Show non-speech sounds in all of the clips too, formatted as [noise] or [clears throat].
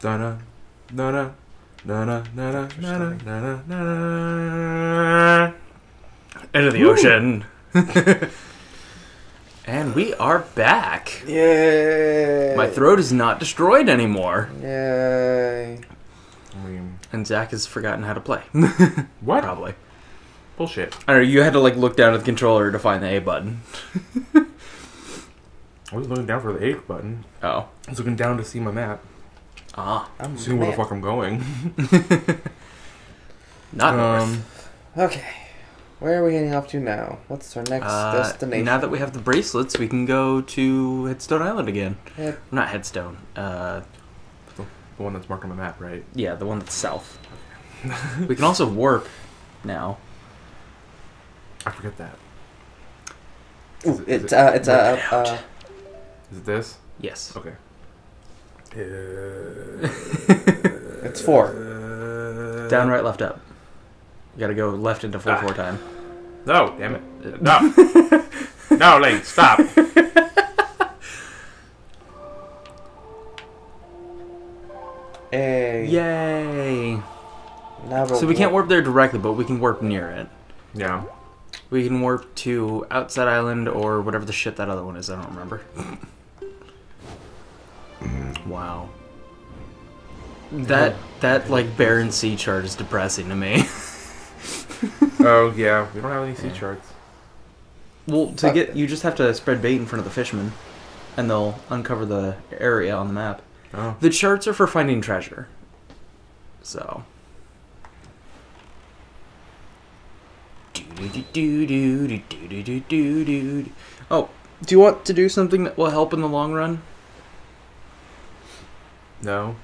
Da na na na na na na na na na na na. Into the ocean. and we are back. Yay! My throat is not destroyed anymore. Yay! I mean, And Zach has forgotten how to play. what? Probably. Bullshit. I don't know, you had to like look down at the controller to find the A button. I was looking down for the A button. Oh. I was looking down to see my map, Ah. I'm seeing where the fuck I'm going. [laughs] Not north. Um, Okay. Where are we heading off to now? What's our next Uh, destination? now that we have the bracelets, we can go to Headstone Island again. Head- Not Headstone. Uh, the one that's marked on my map, right? yeah, the one that's south. we can also warp now. I forget that. Ooh, Is it- is it's it- uh, it's uh, Work it out. uh, Is it this? Yes. Okay. It's four. Uh, Down, right, left, up. You gotta go left into four Ah. four time. No, damn it. No. [laughs] no, Lane, stop. [laughs] Hey. Yay! Now So we can't warp there directly, but we can warp near it. Yeah. We can warp to Outside Island or whatever the shit that other one is. I don't remember. [laughs] wow. That that like barren sea chart is depressing to me. [laughs] Oh, yeah. We don't have any sea charts. well, to get you just have to spread bait in front of the fishermen, and they'll uncover the area on the map. Oh. The charts are for finding treasure. So. Oh, do you want to do something that will help in the long run? No.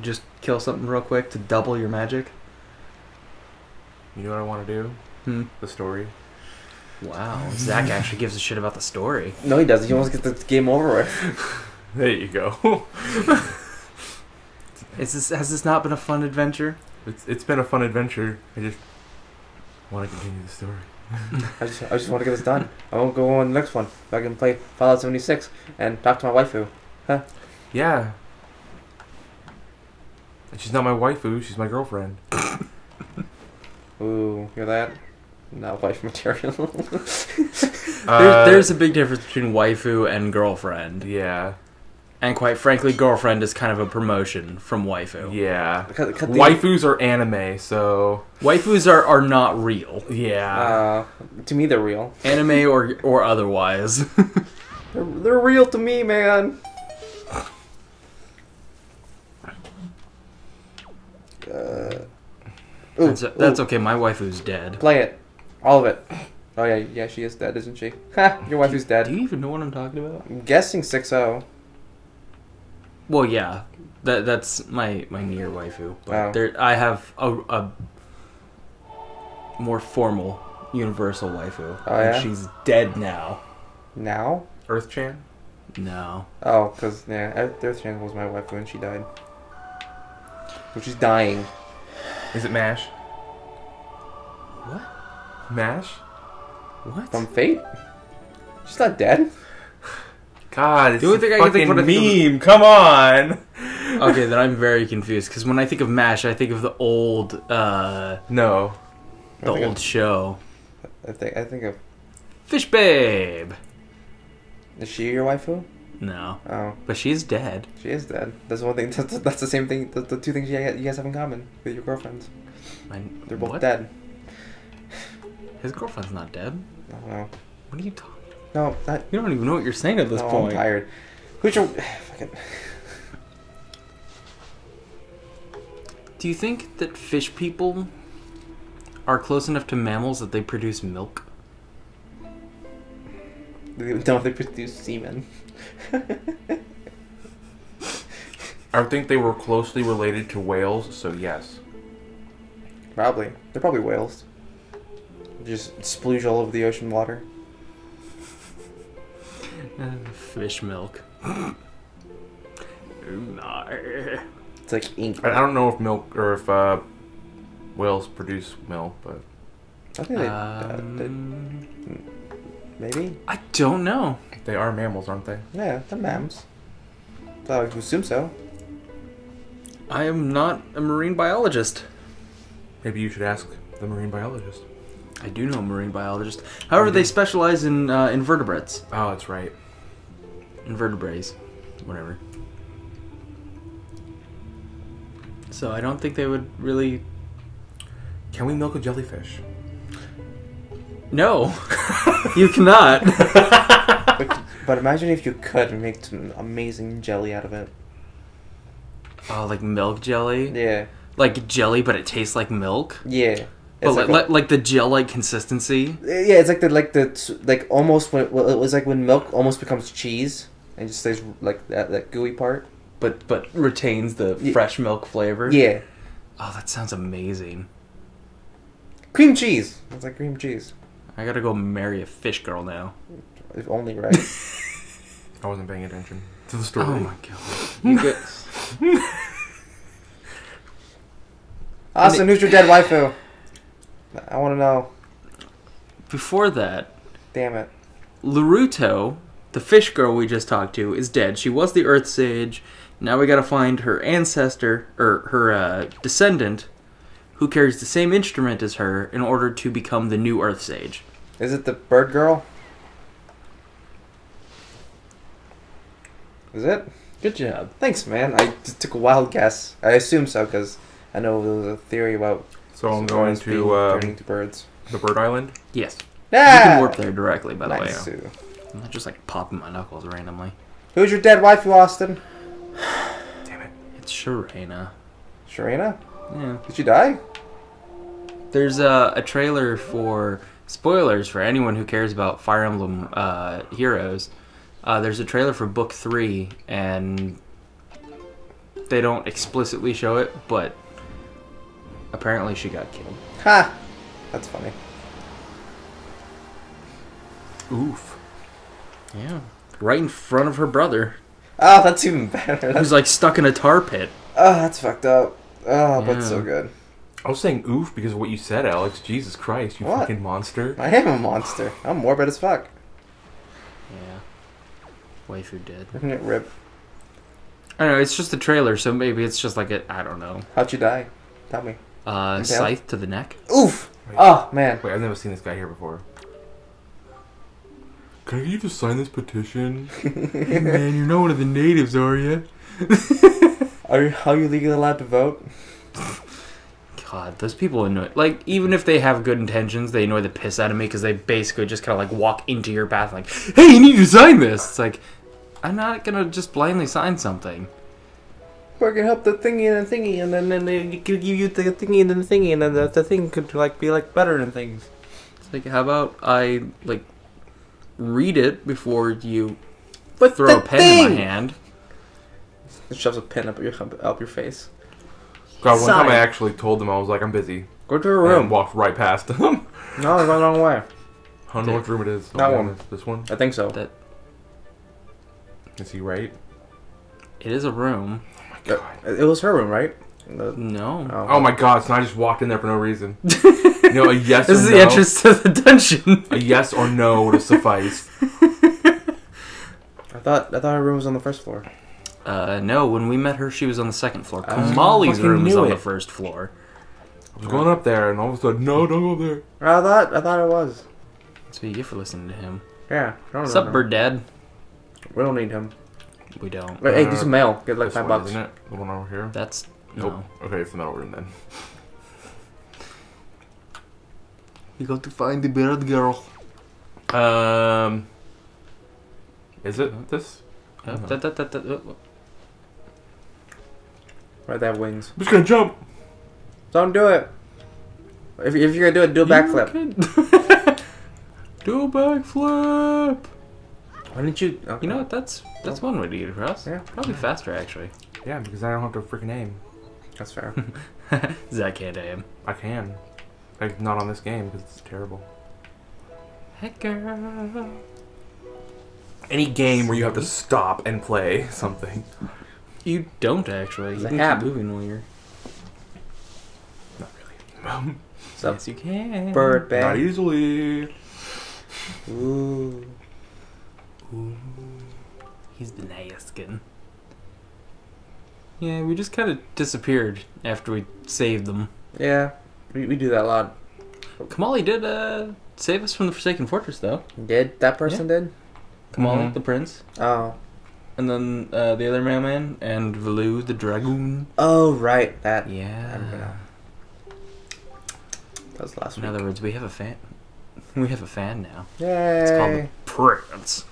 Just kill something real quick to double your magic? You know what I want to do? Hmm. The story. Wow, Zach actually gives a shit about the story. No, he doesn't. He wants to get the game over with. [laughs] There you go. [laughs] Is this has this not been a fun adventure? it's it's been a fun adventure. I just want to continue the story. [laughs] I just, I just want to get this done. I won't go on the next one. I can play Fallout 76 and talk to my waifu. Huh? Yeah. And she's not my waifu. She's my girlfriend. [laughs] Ooh, hear that? Not wife material. [laughs] Uh, There's, there's a big difference between waifu and girlfriend. yeah. And quite frankly, girlfriend is kind of a promotion from waifu. Yeah. cut, cut the- Waifus are anime, so Waifus are, are not real. yeah. Uh, to me, they're real. Anime or or otherwise. [laughs] They're, they're real to me, man. Uh, ooh, that's that's ooh, okay, my waifu's dead. Play it, all of it. Oh yeah, yeah, she is dead, isn't she? [laughs] Ha! Your waifu's Do dead. you even know what I'm talking about? I'm guessing oh. 6-0. Well, yeah. That that's my my near waifu. But Oh. there I have a, a more formal universal waifu. Oh, and yeah? she's dead now. Now? Earth Chan. No. Oh, because yeah, Earth Chan was my waifu and she died. Which is dying. Is it Mash? What? Mash? What? From Fate? She's not dead. God, it's The only a thing I can think fucking when I meme. Come on. [laughs] okay, then I'm very confused because when I think of Mash, I think of the old uh No. The think old show. I think I think of Fish Babe. is she your waifu? No, Oh, but she's dead. she is dead. That's one thing. That's, that's the same thing. The, the two things you guys you guys have in common with your girlfriends. I, They're both what? dead. His girlfriend's not dead. I don't know. What are you talking? No, not. You don't even know what you're saying at this no, point. I'm tired. Who's your? [sighs] Fucking. Do you think that fish people are close enough to mammals that they produce milk? No, they produce semen. I think they were closely related to whales, so yes. Probably. They're probably whales. Just splooge all over the ocean water. Uh, [laughs] fish milk. [clears throat] no. It's like ink. I I don't know if milk or if uh, whales produce milk, but I think they. uh, they- Um, maybe. I don't know. they are mammals, aren't they? Yeah, they're mams. So I would assume so. I am not a marine biologist. Maybe you should ask the marine biologist. I do know a marine biologist. However, they specialize in uh, invertebrates. Oh, that's right. Invertebrates. Whatever. So I don't think they would really. Can we milk a jellyfish? No! [laughs] you cannot! But, but imagine if you could make some amazing jelly out of it. oh, like milk jelly? Yeah. Like jelly, but it tastes like milk? Yeah. But like, like, like, the gel like consistency? yeah, it's like the like the like almost when well, it was like when milk almost becomes cheese and just stays like that that gooey part. But but retains the Ye- fresh milk flavor? Yeah. Oh, that sounds amazing. Cream cheese. It's like cream cheese. I gotta go marry a fish girl now. If only right. [laughs] I wasn't paying attention to the story. Oh my god. You [laughs] get. Austin, who's your dead waifu? I want to know. Before that, Damn it. Laruto, the fish girl we just talked to, is dead. She was the Earth Sage. Now we gotta find her ancestor, or her uh, descendant, who carries the same instrument as her in order to become the new Earth Sage. Is it the bird girl? Is it? Good job. Thanks, man. I just took a wild guess. I assume so because I know there was a theory about So I'm going to uh, turning to birds. the Bird Island. Yes. Yeah. You can warp there directly, by the way. nice. Sue. I'm not just like popping my knuckles randomly. Who's your dead waifu, Austin? [sighs] Damn it. It's Sharena. Sharina? Yeah. Did she die? There's a, a trailer for spoilers for anyone who cares about Fire Emblem uh, Heroes. Uh, there's a trailer for Book Three, and they don't explicitly show it, but apparently she got killed. Ha! That's funny. Oof. Yeah, right in front of her brother, Oh, that's even better. That's, who's like stuck in a tar pit. oh, that's fucked up. Oh, but so good. I was saying oof because of what you said, Alex. Jesus Christ, you What? fucking monster. I am a monster. I'm morbid as fuck. Yeah, waifu dead. Rip. I don't know. It's just a trailer, so maybe it's just like a I don't know. How'd you die? Tell me. Uh, Impaled? scythe to the neck. Oof! Wait. Oh, man. Wait, I've never seen this guy here before. Can I get you to sign this petition? [laughs] hey man, you're not one of the natives, are you? [laughs] Are you, how you legally allowed to vote? God, those people annoy. Like, even if they have good intentions, they annoy the piss out of me because they basically just kind of like walk into your path, like, "Hey, you need to sign this." It's like, I'm not gonna just blindly sign something. We're gonna help the thingy and the thingy, and then, then they could give you the thingy and then the thingy, and then the, the thing could like be like better than things. It's like, how about I like read it before you But throw a pen thing! in my hand? It shoves a pin up your up your face. God, one time I actually told them I was like, I'm busy. Go to a And room. walked right past them. [laughs] No, it's going the wrong way. I don't know which room it is. That Oh, one. This one? I think so. That Is he right? it is a room. Uh, It was her room, right? The- No. Oh my god, so I just walked in there for no reason. [laughs] you know, a yes This or is no. the entrance to the dungeon. A yes or no would have sufficed. [laughs] I thought I thought her room was on the first floor. Uh, no, when we met her, she was on the second floor. I Komali's fucking room is knew on the it. first floor. I was going up there, and all of a sudden, no, don't go up there. I thought I thought it was. That's what you get for listening to him. Yeah. I don't What's know. up, Bird Dad? We don't need him. We don't. Wait, hey, Uh, do some mail. Get like This five one, bucks. isn't it? The one over here? That's no. Nope. Okay, it's the metal room then. [laughs] We got to find the bird girl. Um, is it this? Uh, that, that, that, that, uh, Right, they have wings. I'm just gonna jump. Don't do it. If, if you're gonna do it, do a backflip. [laughs] Do a backflip. Why didn't you? Okay. You know what? That's that's one way to get across. Yeah. Probably faster actually. Yeah, because I don't have to freaking aim. That's fair. [laughs] Zach can't aim. I can. Like, not on this game because it's terrible. Heck girl. Any game where you have to stop and play something. You don't actually. It's You can app. keep moving while you're. Not really. So, yes, you can. bird Not easily. Ooh. Ooh, he's the naskin. Yeah, we just kind of disappeared after we saved them. Yeah, we, we do that a lot. Komali did uh, save us from the Forsaken Fortress, though. Did that person did? Komali, Mhm. the prince, Oh. And then uh, the other mailman, and Valoo, the dragoon. Oh right, that. Yeah. That was last In week. other words, we have a fan. [laughs] We have a fan now. Yay! It's called the Prince.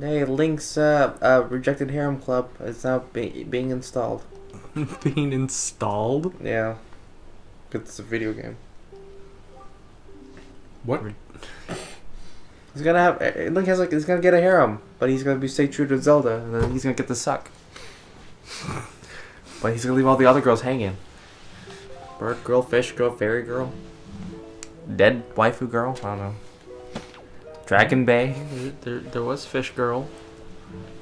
Hey, Link's uh, uh, rejected harem club is now be- being installed. [laughs] Being installed. Yeah, it's a video game. What? He's gonna have uh, Link has like he's gonna get a harem, but he's gonna be stay true to Zelda, and then he's gonna get the suck. but he's gonna leave all the other girls hanging. Bird girl, fish girl, fairy girl, dead waifu girl. I don't know. Dragon Bay. There, there was Fish Girl.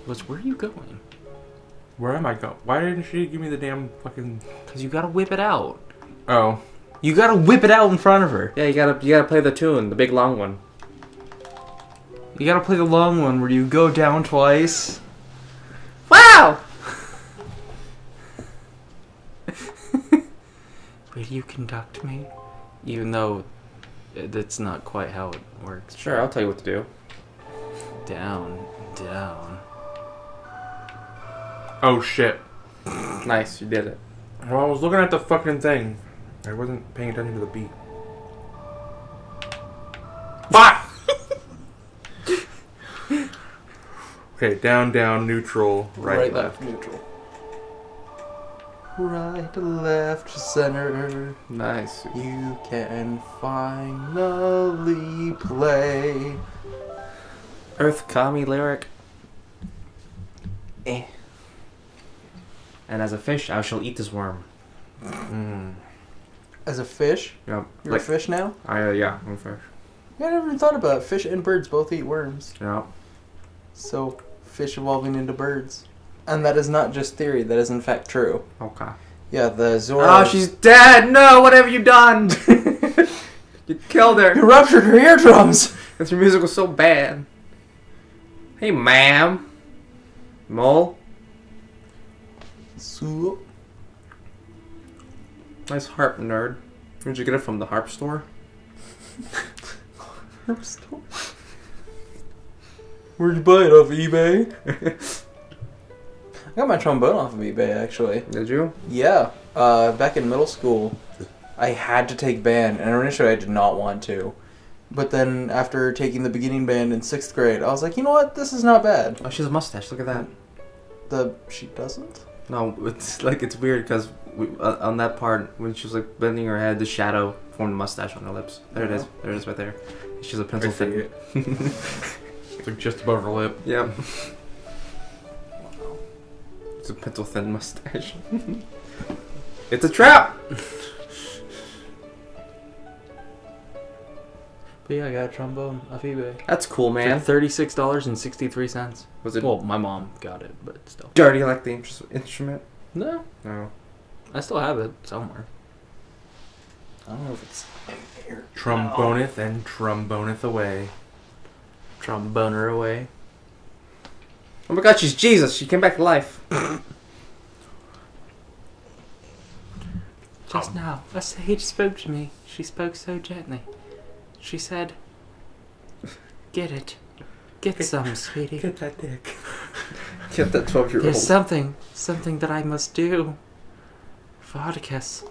Was where are you going? Where am I going? Why didn't she give me the damn fucking? Cause you gotta whip it out. Oh, You gotta whip it out in front of her. Yeah, you gotta you gotta play the tune, the big long one. You gotta play the long one where you go down twice. Wow! [laughs] Will you conduct me? Even though that's not quite how it works. Sure, I'll tell you what to do. Down, down. oh shit! Nice, you did it. Well, I was looking at the fucking thing. I wasn't paying attention to the beat. Okay, down, down, neutral, right, left. neutral. Right, left, center. Nice. You can finally play. Earth Kami lyric. Eh. And as a fish, I shall eat this worm. Mm. As a fish? Yeah, You're like a fish now? I uh, yeah, I'm a fish. I never even thought about it. Fish and birds both eat worms. Yeah. So, fish evolving into birds. And that is not just theory, that is in fact true. Okay. Yeah, the Zora. Oh, she's dead. No, what have you done? [laughs] you killed her. You ruptured her eardrums! [laughs] Her music was so bad. Hey, ma'am. Mole. So, Nice harp, nerd. Where'd you get it from? The harp store? [laughs] Where'd you buy it off eBay? [laughs] I got my trombone off of eBay actually. Did you? Yeah, uh, back in middle school, I had to take band, and initially I did not want to. But then after taking the beginning band in sixth grade, I was like, you know what, this is not bad. Oh, she has a mustache. Look at that. The she doesn't. No, it's like it's weird because uh, on that part when she was like bending her head, the shadow formed a mustache on her lips. There it is. There it is, right there. She's a pencil I see thin. it. It's like just above her lip. Yep. [laughs] It's a pencil thin mustache. [laughs] it's a trap. But yeah, I got a trombone off eBay. That's cool, Man, man. thirty-six dollars and sixty-three cents. Was it Well, my mom got it, but still. dirty like the instru- instrument? No, No. I still have it somewhere. I don't know if it's Tromboneth and tromboneth away. Tromboner away. Oh my god, she's Jesus. She came back to life. [laughs] Just now, a sage spoke to me. She spoke so gently. She said, Get it. Get some, sweetie. Get that dick. [laughs] Get that 12 year old. There's something, something that I must do. Vodicus,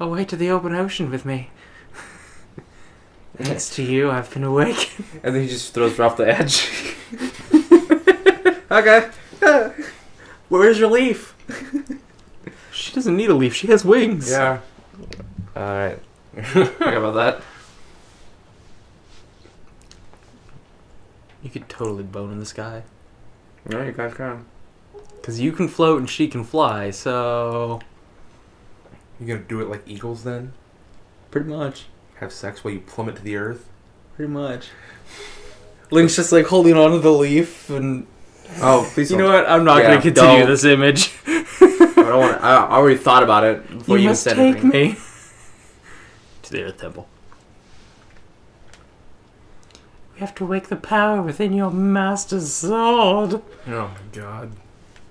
away oh, to the open ocean with me. Thanks to you, I've been awake. [laughs] And then he just throws her off the edge. [laughs] okay. [laughs] Where's your leaf? she doesn't need a leaf, she has wings. Yeah. Alright. Forgot about that. You could totally bone in the sky. No, you guys can. Because you can float and she can fly, so. You gonna do it like eagles then? Pretty much. Have sex while you plummet to the earth? Pretty much. Link's just like holding on to the leaf, and Oh, please you don't. know what? I'm not Yeah, gonna continue don't. this image. I don't want. I, I already thought about it before you you, even must said take anything. me [laughs] to the Earth Temple. We have to wake the power within your master's sword. Oh my god.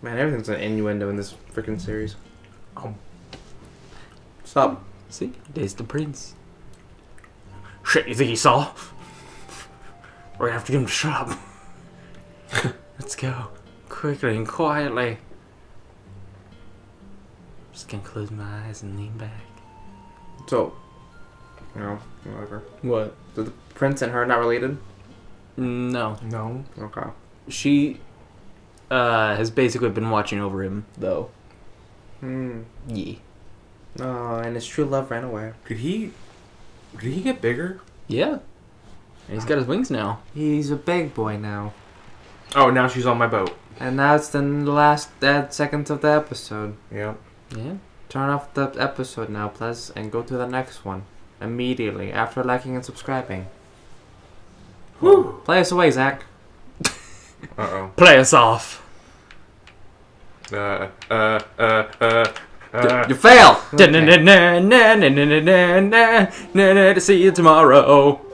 Man, everything's an innuendo in this freaking series. Um. Stop. See, there's the prince. Shit, you think he saw? We're gonna have to get him to shut up. [laughs] Let's go. Quickly and quietly. Just gonna close my eyes and lean back. So, you know, whatever. What? So the prince and her not related? No. No. Okay. She uh, has basically been watching over him, though. Hmm. Yeah. Oh, and his true love ran away. Could he? Did he get bigger? Yeah. And he's got his wings now. He's a big boy now. Oh, now she's on my boat. And that's the last dead seconds of the episode. Yeah. Yeah. Turn off the episode now, please, and go to the next one. Immediately, after liking and subscribing. Whew. Play us away, Zach. [laughs] uh oh. Play us off. Uh. Uh. Uh. Uh. Uh. You fail! To see you tomorrow.